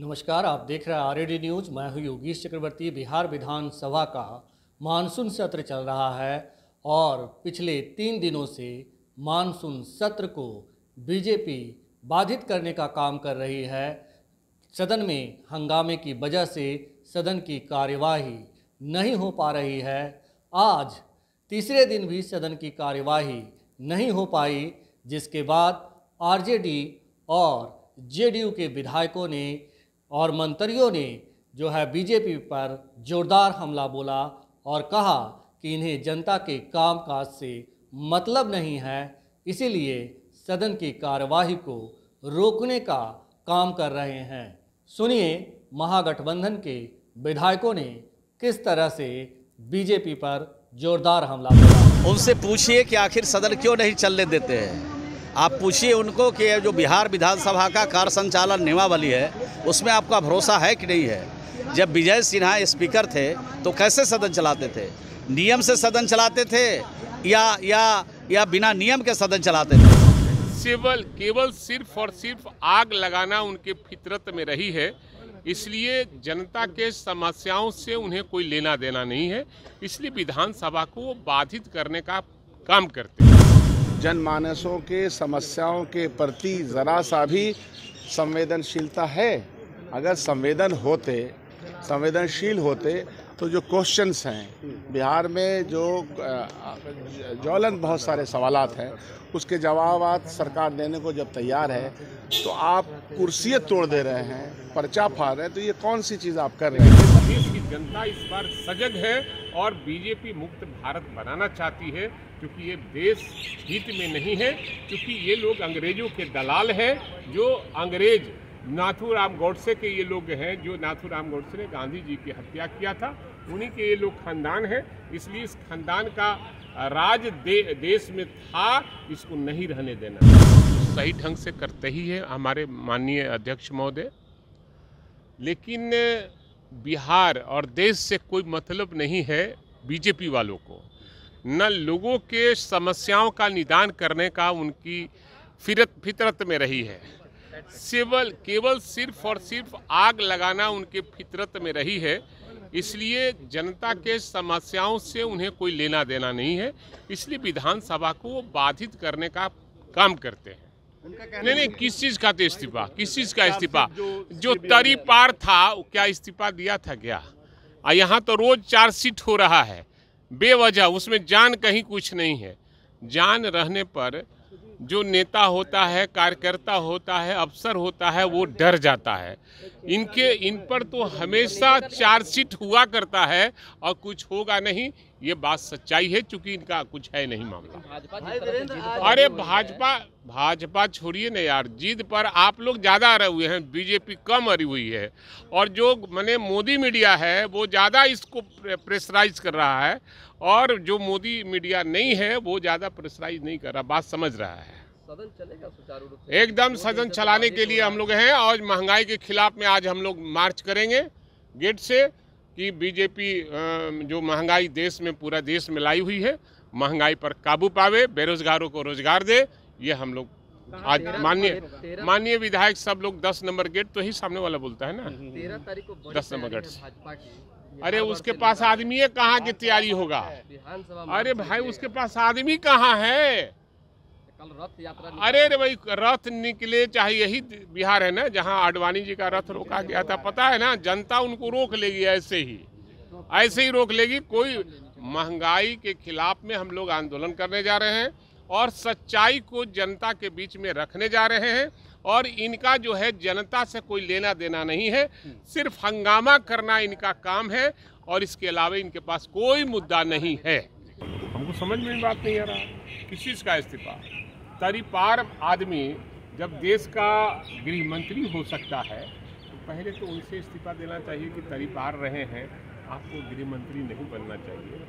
नमस्कार, आप देख रहे हैं आरएडी न्यूज़ मैं हूँ योगेश चक्रवर्ती, बिहार विधानसभा का मानसून सत्र चल रहा है और पिछले तीन दिनों से मानसून सत्र को बीजेपी बाधित करने का काम कर रही है। सदन में हंगामे की वजह से सदन की कार्यवाही नहीं हो पा रही है। आज तीसरे दिन भी सदन की कार्यवाही नहीं हो पाई, जिसके बाद आरजेडी और जेडीयू के विधायकों ने और मंत्रियों ने जो है बीजेपी पर जोरदार हमला बोला और कहा कि इन्हें जनता के कामकाज से मतलब नहीं है, इसीलिए सदन की कार्यवाही को रोकने का काम कर रहे हैं। सुनिए महागठबंधन के विधायकों ने किस तरह से बीजेपी पर जोरदार हमला बोला। उनसे पूछिए कि आखिर सदन क्यों नहीं चलने देते हैं? आप पूछिए उनको कि जो बिहार विधानसभा का कार्य संचालन नियमावली है, उसमें आपका भरोसा है कि नहीं है? जब विजय सिन्हा स्पीकर थे तो कैसे सदन चलाते थे? नियम से सदन चलाते थे या या या बिना नियम के सदन चलाते थे? केवल केवल सिर्फ़ और सिर्फ़ आग लगाना उनके फितरत में रही है, इसलिए जनता के समस्याओं से उन्हें कोई लेना देना नहीं है, इसलिए विधानसभा को वो बाधित करने का काम करते हैं। जनमानसों के समस्याओं के प्रति ज़रा सा भी संवेदनशीलता है? अगर संवेदन होते, संवेदनशील होते तो जो क्वेश्चंस हैं, बिहार में जो ज्वलन बहुत सारे सवालात हैं, उसके जवाब सरकार देने को जब तैयार है तो आप कुर्सियाँ तोड़ दे रहे हैं, पर्चा फाड़ रहे हैं तो ये कौन सी चीज़ आप कर रहे हैं? देश की जनता इस बार सजग है और बीजेपी मुक्त भारत बनाना चाहती है क्योंकि ये देश हित में नहीं है क्योंकि ये लोग अंग्रेज़ों के दलाल हैं जो अंग्रेज़ नाथूराम गोडसे के ये लोग हैं जो नाथूराम गोडसे ने गांधी जी की हत्या किया था उन्हीं के ये लोग खानदान हैं इसलिए इस खानदान का राज दे, देश में था इसको नहीं रहने देना। सही ढंग से करते ही है हमारे माननीय अध्यक्ष महोदय लेकिन बिहार और देश से कोई मतलब नहीं है बीजेपी वालों को। न लोगों के समस्याओं का निदान करने का उनकी फिरत फितरत में रही है। केवल केवल सिर्फ़ और सिर्फ़ आग लगाना उनके फितरत में रही है। इसलिए जनता के समस्याओं से उन्हें कोई लेना देना नहीं है। इसलिए विधानसभा को बाधित करने का काम करते हैं। नहीं नहीं किस चीज़ का तो इस्तीफा? किस चीज़ का इस्तीफा? जो तरी पार था क्या इस्तीफा दिया था क्या? और यहाँ तो रोज चार्जशीट हो रहा है। बेवजह उसमें जान कहीं कुछ नहीं है। जान रहने पर जो नेता होता है कार्यकर्ता होता है अफसर होता है वो डर जाता है। इनके इन पर तो हमेशा चार्जशीट हुआ करता है और कुछ होगा नहीं। ये बात सच्चाई है क्योंकि इनका कुछ है नहीं मामला। अरे भाजपा भाजपा छोड़िए ना यार जीत पर आप लोग ज़्यादा आ रहे हुए हैं बीजेपी कम अरी हुई है। और जो मैंने मोदी मीडिया है वो ज़्यादा इसको प्रेशराइज कर रहा है और जो मोदी मीडिया नहीं है वो ज़्यादा प्रेशराइज नहीं कर रहा बात समझ रहा है। सदन चलेगा सुचारू रूप से? एकदम सदन चलाने के लिए हम लोग हैं और महँगाई के खिलाफ में आज हम लोग मार्च करेंगे गेट से। कि बीजेपी जो महँगाई देश में पूरा देश में लाई हुई है महँगाई पर काबू पावे बेरोजगारों को रोज़गार दे ये हम लोग आज माननीय माननीय विधायक सब लोग दस नंबर गेट तो ही सामने वाला बोलता है ना? तेरह तारीख को दस नंबर गेट अरे उसके पास आदमी है कहाँ की। तैयारी होगा? अरे भाई उसके पास आदमी कहाँ है? कल रथ यात्रा अरे रे भाई रथ निकले चाहे यही बिहार है ना जहाँ आडवाणी जी का रथ रोका गया था पता है ना जनता उनको रोक लेगी ऐसे ही। ऐसे ही रोक लेगी कोई महँगाई के खिलाफ में हम लोग आंदोलन करने जा रहे हैं और सच्चाई को जनता के बीच में रखने जा रहे हैं और इनका जो है जनता से कोई लेना देना नहीं है। सिर्फ़ हंगामा करना इनका काम है और इसके अलावा इनके पास कोई मुद्दा नहीं है। हमको समझ में बात नहीं आ रहा किस चीज़ का इस्तीफा? तरीपार आदमी जब देश का गृह मंत्री हो सकता है तो पहले तो उनसे इस्तीफा देना चाहिए कि तरीपार रहे हैं। आपको गृह मंत्री नहीं बनना चाहिए।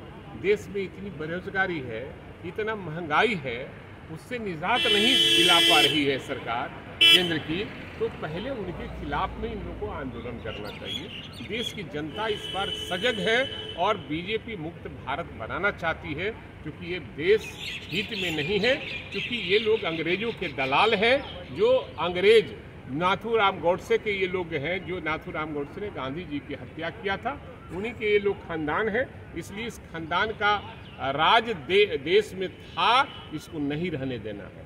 देश में इतनी बेरोजगारी है, इतना महँगाई है, उससे निजात नहीं दिला पा रही है सरकार। केंद्र की तो पहले उनके खिलाफ में इन लोगों को आंदोलन करना चाहिए। देश की जनता इस बार सजग है और बीजेपी मुक्त भारत बनाना चाहती है क्योंकि ये देश हित में नहीं है क्योंकि ये लोग अंग्रेज़ों के दलाल हैं जो अंग्रेज़ नाथूराम गौडसे के ये लोग हैं जो नाथूराम गौडसे ने गांधी जी की हत्या किया था उन्हीं के ये लोग खानदान हैं। इसलिए इस खानदान का राज दे, देश में था इसको नहीं रहने देना है।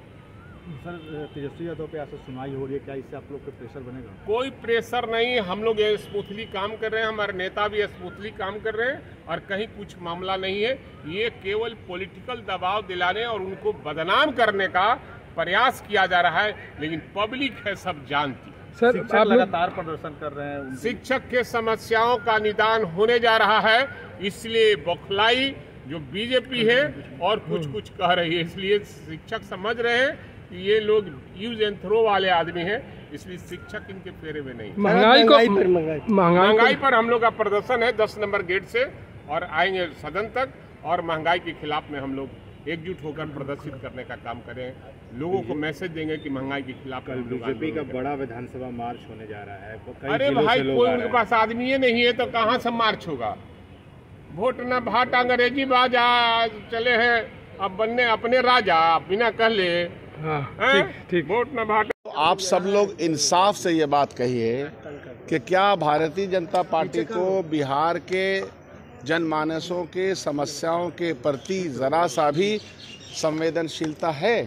सर तेजस्वी यादव पे ऐसा सुनवाई हो रही है क्या इससे आप लोग पे प्रेशर बनेगा? कोई प्रेशर नहीं हम लोग स्मूथली काम कर रहे हैं हमारे नेता भी स्मूथली काम कर रहे हैं और कहीं कुछ मामला नहीं है। ये केवल पॉलिटिकल दबाव दिलाने और उनको बदनाम करने का प्रयास किया जा रहा है लेकिन पब्लिक है सब जानती। सर आप लगातार प्रदर्शन कर रहे हैं शिक्षक के समस्याओं का निदान होने जा रहा है इसलिए बौखलाई जो बीजेपी है और कुछ कुछ कह रही है इसलिए शिक्षक समझ रहे हैं कि ये लोग यूज़ एंड थ्रो वाले आदमी हैं इसलिए शिक्षक इनके फेरे में नहीं। महँगाई को महँगाई महँगाई पर। हम लोग का प्रदर्शन है दस नंबर गेट से और आएँगे सदन तक और महँगाई के खिलाफ में हम लोग एकजुट होकर प्रदर्शित करने का काम करें। लोगों को मैसेज देंगे कि महँगाई के खिलाफ कल बीजेपी का बड़ा विधानसभा मार्च होने जा रहा है कई अरे भाई से लोग कोई उनके पास आदमी ही नहीं है तो कहाँ से मार्च होगा? वोट न भाट अंग्रेज़ी बाजा चले हैं अब बनने अपने राजा बिना कह ले? ठीक ठीक। वोट में भाग। तो आप सब लोग इंसाफ से ये बात कहिए कि क्या भारतीय जनता पार्टी को बिहार के जनमानसों के समस्याओं के प्रति ज़रा सा भी संवेदनशीलता है?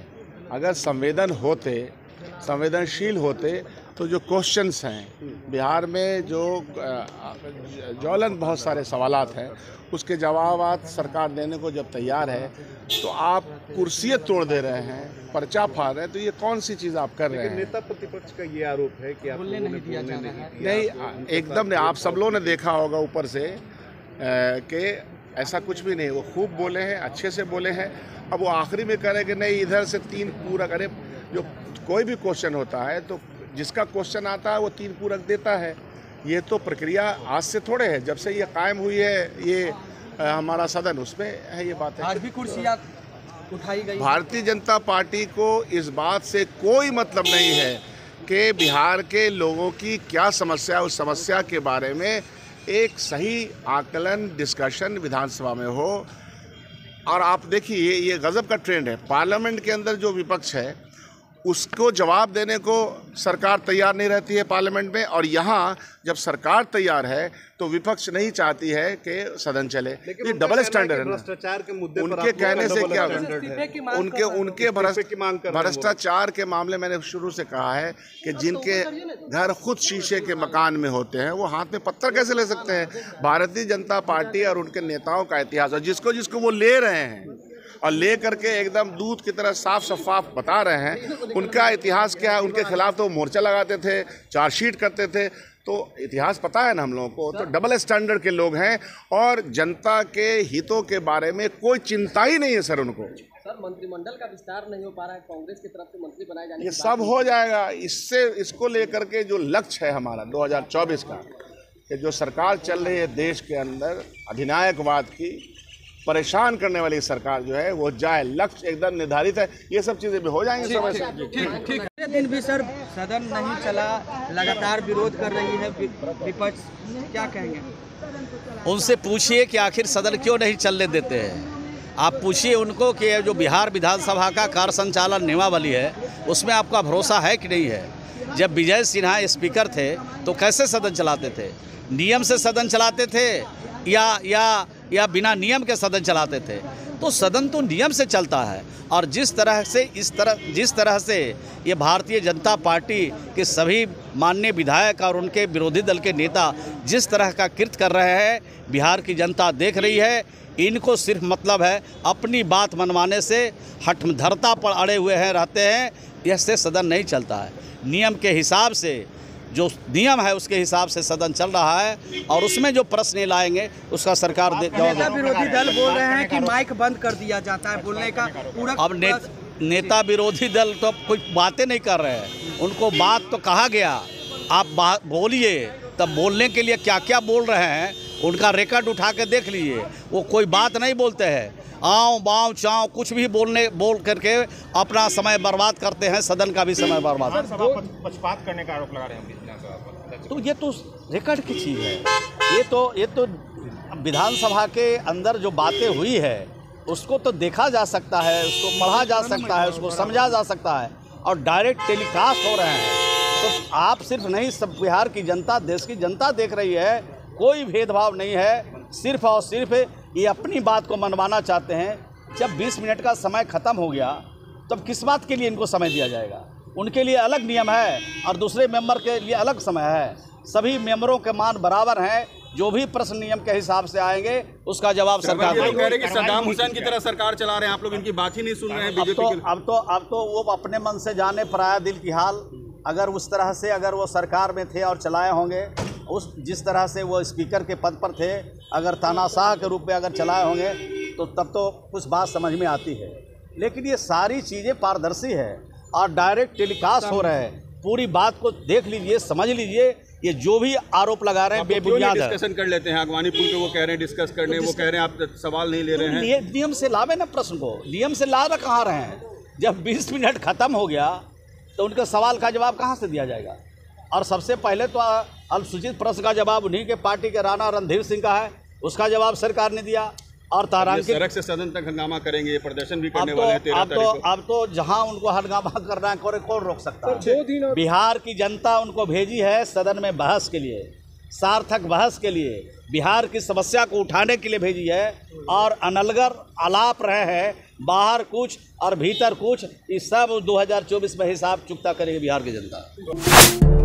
अगर संवेदन होते संवेदनशील होते तो जो क्वेश्चंस हैं बिहार में जो ज्वलन बहुत सारे सवालात हैं उसके जवाब सरकार देने को जब तैयार है तो आप कुर्सियाँ तोड़ दे रहे हैं पर्चा फाड़ रहे हैं तो ये कौन सी चीज़ आप कर रहे हैं नेता प्रतिपक्ष का ये आरोप है कि आप बोलने नहीं दिया जा नहीं रहा है। नहीं एकदम नहीं आप सब लोगों ने देखा होगा ऊपर से कि ऐसा कुछ भी नहीं वो खूब बोले हैं अच्छे से बोले हैं अब वो आखिरी में करें कि नहीं इधर से तीन पूरा करें जो कोई भी क्वेश्चन होता है तो जिसका क्वेश्चन आता है वो तीन पूरक देता है। ये तो प्रक्रिया आज से थोड़े है जब से ये कायम हुई है ये अ, हमारा सदन उसमें है ये बात है। आज भी कुर्सियाँ उठाई गई। भारतीय जनता पार्टी को इस बात से कोई मतलब नहीं है कि बिहार के लोगों की क्या समस्या उस समस्या के बारे में एक सही आकलन डिस्कशन विधानसभा में हो। और आप देखिए ये गज़ब का ट्रेंड है। पार्लियामेंट के अंदर जो विपक्ष है उसको जवाब देने को सरकार तैयार नहीं रहती है पार्लियामेंट में और यहाँ जब सरकार तैयार है तो विपक्ष नहीं चाहती है कि सदन चले। ये डबल स्टैंडर्ड है भ्रष्टाचार के मुद्दे उनके कहने से क्या है। उनके उनके। भ्रष्टाचार के मामले मैंने शुरू से कहा है कि जिनके घर खुद शीशे के मकान में होते हैं वो हाथ में पत्थर कैसे ले सकते हैं? भारतीय जनता पार्टी और उनके नेताओं का इतिहास और जिसको जिसको वो ले रहे हैं। और ले करके एकदम दूध की तरह साफ़ शफाफ बता रहे हैं। उनका इतिहास क्या है? उनके खिलाफ तो मोर्चा लगाते थे चार्जशीट करते थे। तो इतिहास पता है ना हम लोगों को? तो डबल स्टैंडर्ड के लोग हैं और जनता के हितों के बारे में कोई चिंता ही नहीं है सर उनको। सर मंत्रिमंडल का विस्तार नहीं हो पा रहा है। कांग्रेस की तरफ़ से मंत्री बनाए जाने ये सब हो जाएगा। इससे इसको लेकर के जो लक्ष्य है हमारा 2024 का कि जो सरकार चल रही है देश के अंदर अधिनायकवाद की परेशान करने वाली सरकार जो है वो जाए। लक्ष्य एकदम निर्धारित है। ये सब चीज़ें भी हो जाएँगी समय से। दिन भी सर सदन नहीं चला लगातार विरोध कर रही है विपक्ष। क्या कहेंगे? उनसे पूछिए कि आखिर सदन क्यों नहीं चलने देते हैं। आप पूछिए उनको कि जो बिहार विधानसभा का कार्य संचालन नियमावली है उसमें आपका भरोसा है कि नहीं है? जब विजय सिन्हा स्पीकर थे तो कैसे सदन चलाते थे? नियम से सदन चलाते थे या या या बिना नियम के सदन चलाते थे। तो सदन तो नियम से चलता है और जिस तरह से इस तरह, जिस तरह से ये भारतीय जनता पार्टी के सभी माननीय विधायक और उनके विरोधी दल के नेता जिस तरह का कृत कर रहे हैं, बिहार की जनता देख रही है, इनको सिर्फ़ मतलब है अपनी बात मनवाने से हठधरता पर अड़े हुए हैं, रहते हैं इससे सदन नहीं चलता है। नियम के हिसाब से जो नियम है उसके हिसाब से सदन चल रहा है और उसमें जो प्रश्न लाएँगे उसका सरकार जवाब विरोधी दल बोल रहे हैं कि माइक बंद कर दिया जाता है बोलने का। पूरा अब ने, नेता विरोधी दल तो अब कोई बातें नहीं कर रहे हैं। उनको बात तो कहा गया। आप बोलिए तब बोलने के लिए क्या क्या बोल रहे हैं उनका रिकॉर्ड उठा के देख लीजिए। वो कोई बात नहीं बोलते हैं। आओ बाँव चाँव कुछ भी बोलने बोल करके अपना समय बर्बाद करते हैं सदन का भी समय बर्बाद। पक्षपात करने का आरोप लगा रहे हैं तो ये तो रिकॉर्ड की चीज़ है। ये तो ये तो विधानसभा के अंदर जो बातें हुई है उसको तो देखा जा सकता है उसको पढ़ा जा सकता है उसको समझा जा सकता है और डायरेक्ट टेलीकास्ट हो रहे हैं। तो आप सिर्फ़ नहीं सब बिहार की जनता देश की जनता देख रही है कोई भेदभाव नहीं है। सिर्फ़ और सिर्फ़ ये अपनी बात को मनवाना चाहते हैं। जब 20 मिनट का समय ख़त्म हो गया तब किस बात के लिए इनको समय दिया जाएगा? उनके लिए अलग नियम है और दूसरे मेंबर के लिए अलग समय है। सभी मेंबरों के मान बराबर हैं जो भी प्रश्न नियम के हिसाब से आएँगे उसका जवाब सरकार। कह रहे कि सद्दाम हुसैन की तरह सरकार चला रहे हैं आप लोग इनकी बात ही नहीं सुन रहे हैं अब तो अब तो अब तो वो अपने मन से जाने पराया दिल की हाल। अगर उस तरह से अगर वो सरकार में थे और चलाए होंगे उस जिस तरह से वो स्पीकर के पद पर थे अगर तानाशाह के रूप में अगर चलाए होंगे तो तब तो कुछ बात समझ में आती है। लेकिन ये सारी चीज़ें पारदर्शी है। और डायरेक्ट टेलीकास्ट हो रहे हैं। पूरी बात को देख लीजिए समझ लीजिए ये जो भी आरोप लगा रहे हैं बेबुनियाद है। डिस्कशन कर लेते हैं? अगवानी पुल पे वो कह रहे हैं डिस्कस करने तो वो कह रहे हैं आप सवाल नहीं ले तो रहे हैं। निय- नियम से लावे ना प्रश्न को। नियम से ला रहा कहाँ रहे हैं? जब 20 मिनट खत्म हो गया तो उनके सवाल का जवाब कहाँ से दिया जाएगा? और सबसे पहले तो अल्पसूचित प्रश्न का जवाब उन्हीं के पार्टी के राणा रणधीर सिंह का है। उसका जवाब सरकार ने दिया। और तारांकित सड़क से सदन तक हंगामा करेंगे ये प्रदर्शन भी करने तो वाले हैं तेरह अब तो तारीख को। अब तो जहाँ उनको हंगामा करना है कौन कौन रोक सकता है? बिहार की जनता उनको भेजी है सदन में बहस के लिए सार्थक बहस के लिए। बिहार की समस्या को उठाने के लिए भेजी है और अनलगर आलाप रहे हैं बाहर कुछ और भीतर कुछ इस सब 2024 में हिसाब चुकता करेगी बिहार की जनता।